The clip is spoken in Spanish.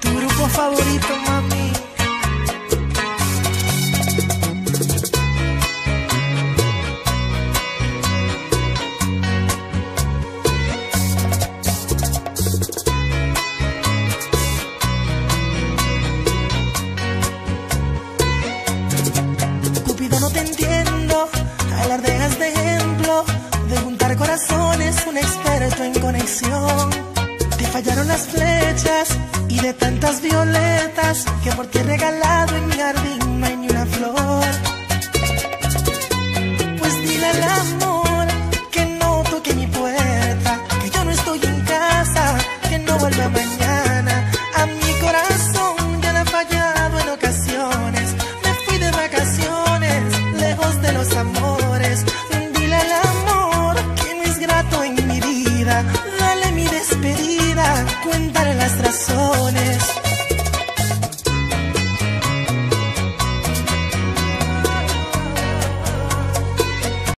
Tu grupo favorito, mami. Cupido, no te entiendo. Alardeas de ejemplo de juntar corazones, un experto en conexión. Te fallaron las flechas y de tantas violetas que por ti he regalado en mi jardín no hay ni una flor. Pues dile al amor que no toque mi puerta, que yo no estoy en casa, que no vuelva mañana. A mi corazón ya le ha fallado en ocasiones. Me fui de vacaciones, lejos de los amores. Dile al amor que no es grato en mi vida. Cuéntale las razones.